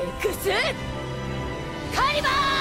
ルクスカリバー